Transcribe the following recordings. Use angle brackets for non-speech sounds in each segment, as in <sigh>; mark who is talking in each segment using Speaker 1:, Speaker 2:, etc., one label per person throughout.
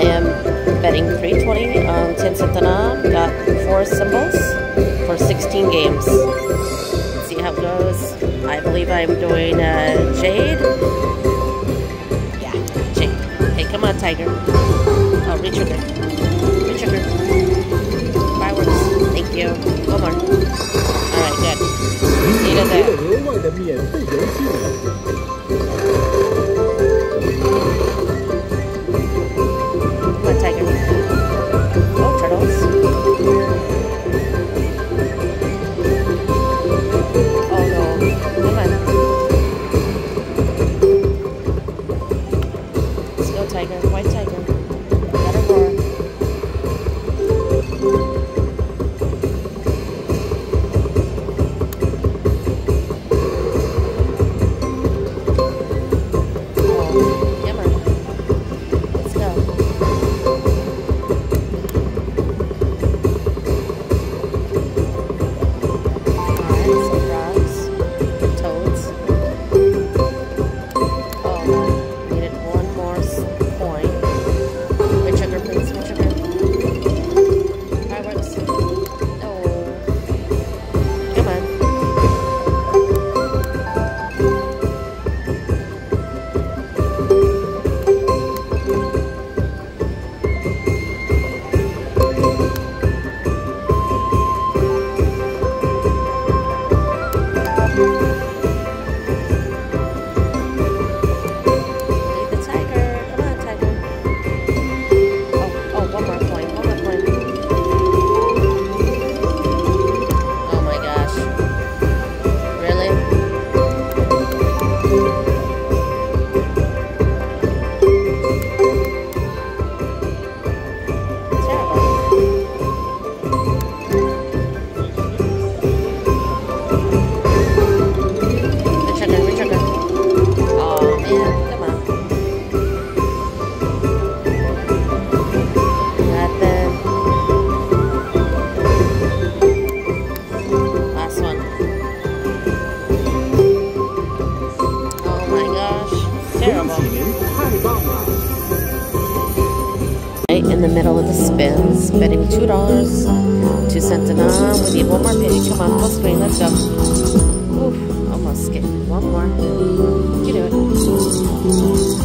Speaker 1: I am betting 320 on ten Santana. Got four symbols for 16 games. Let's see how it goes. I believe I'm doing uh, Jade. Yeah, Jade. Hey, come on, Tiger. Oh, retrigger. Retrigger. Fireworks. Thank you. One more. Alright, good. See you middle of the spin. betting two dollars, two cents an hour. We need one more penny. Come on, full screen. Let's go. Oof, almost skipped. One more. You do it.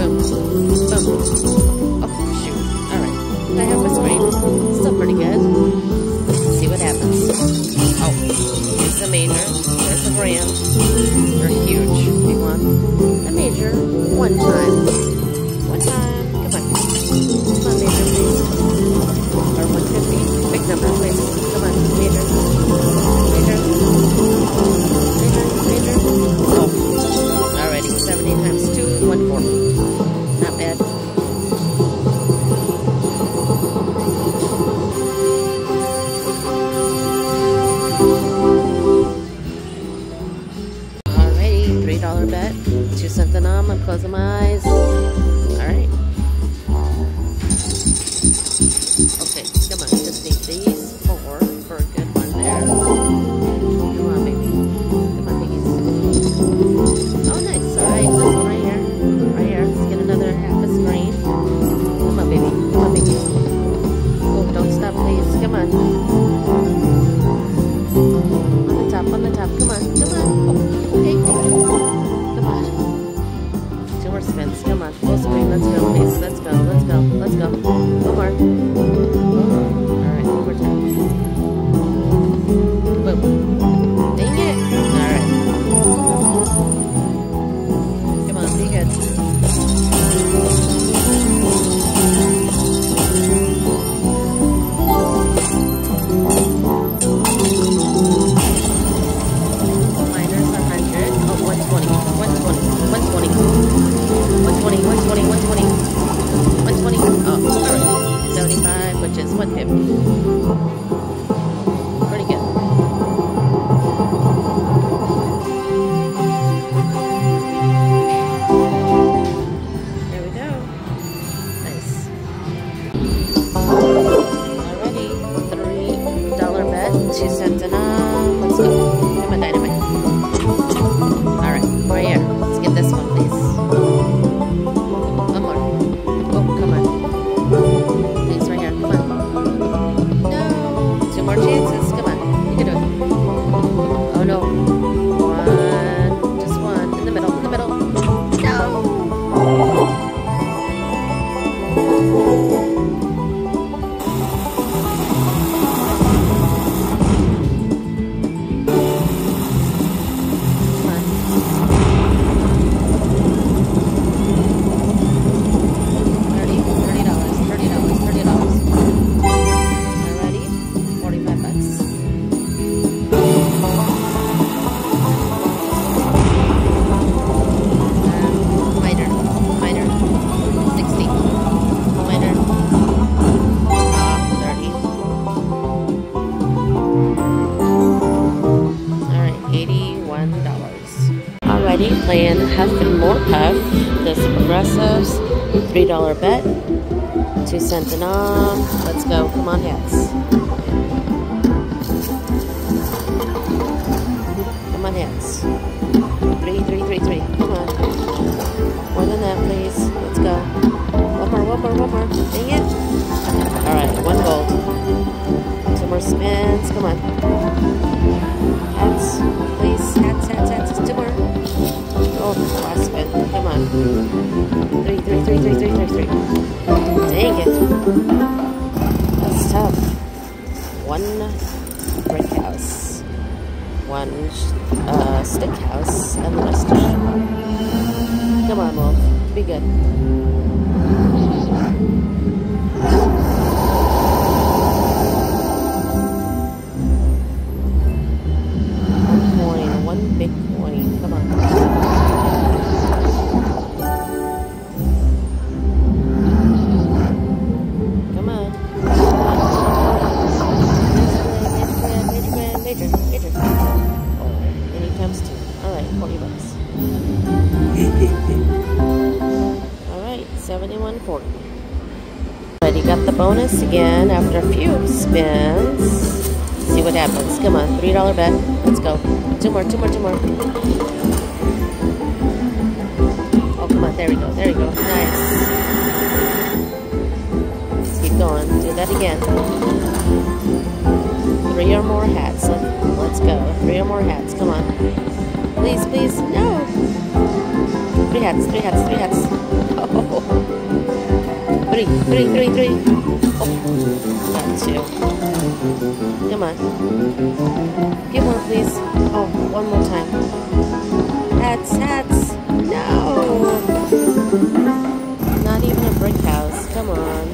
Speaker 1: Oh. Playing Huff and More Puff. This Progressives. Three dollar bet. Two cent and on. Let's go. Come on, hats. Come on, hats. Three, three, three, three. Come on. More than that, please. Let's go. One more, one more, one more. Dang it. Alright, one gold. Two more spins. Come on. Three, three, three, three, three, three, three. Dang it. That's tough. One brick house. One uh, stick house. And the rest sugar. Come on, Wolf. Be good. Bonus again after a few spins. See what happens. Come on, $3 bet. Let's go. Two more, two more, two more. Oh, come on, there we go, there we go. Nice. Let's keep going. Do that again. Three or more hats. Let, let's go. Three or more hats. Come on. Please, please. No. Three hats. Three hats. Three hats. Oh. <laughs> Three. Three. Three. Three. Oh. Come on. Get more, please. Oh, one more time. Hats. Hats. No. Not even a brick house. Come on.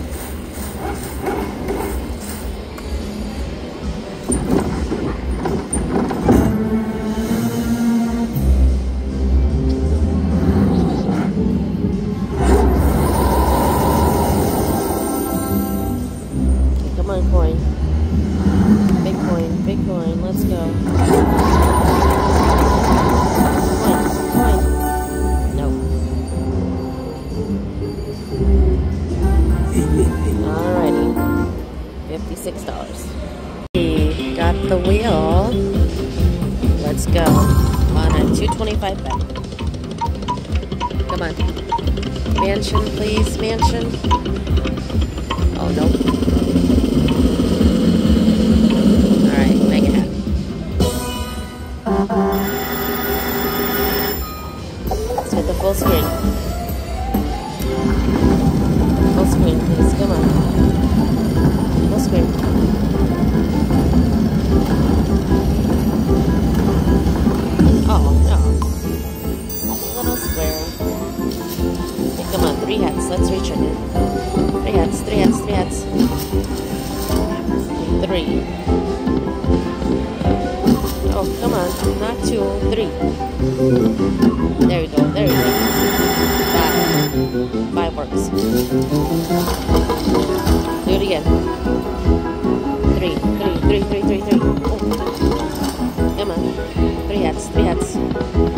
Speaker 1: Mansion, please. Mansion. Oh, come on. Not two, three. There you go, there you go. Five. Five works. Do it again. Three, three, three, three, three, three. Oh. Come on. Three hats, three hats.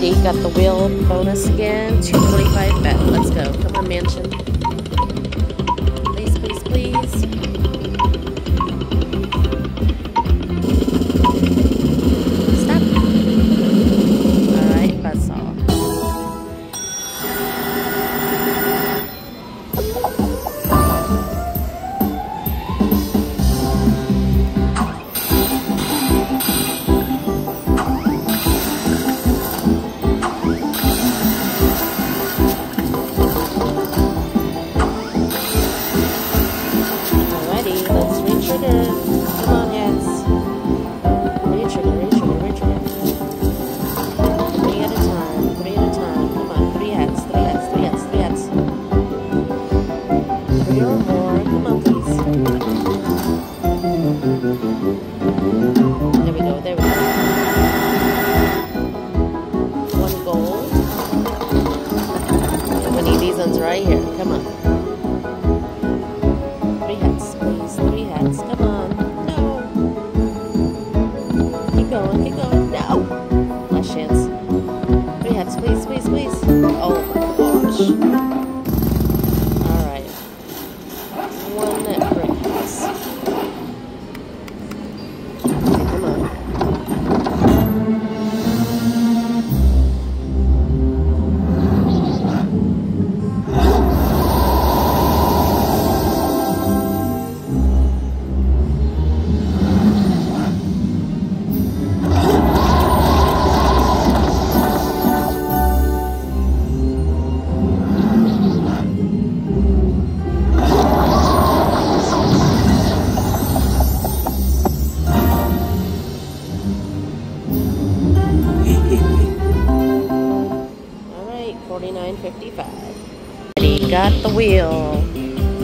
Speaker 1: already got the wheel bonus again. 225 bet. Let's go. Come on, mansion. going, keep going. wheel.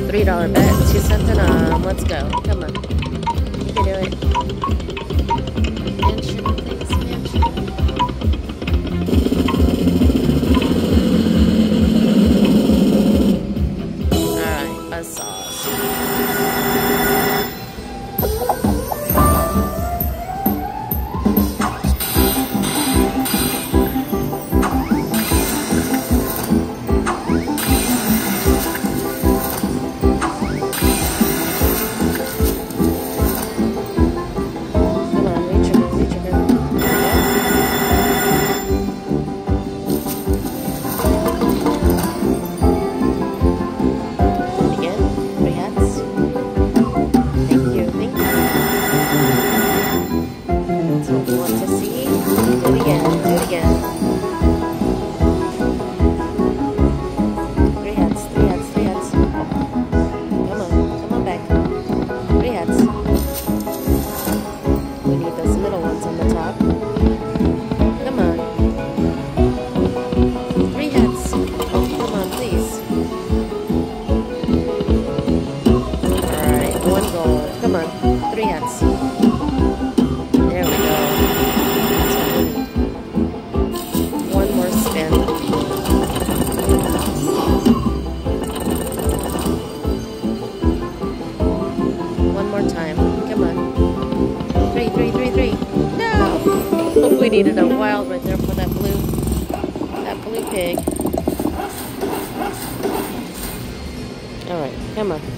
Speaker 1: Three dollar bet, two cents on. Let's go. Come on. You can do it. Emma.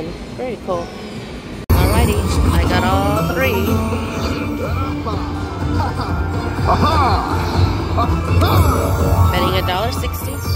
Speaker 1: seven. Very cool. Alrighty, I got all three. <laughs> Betting a dollar sixty.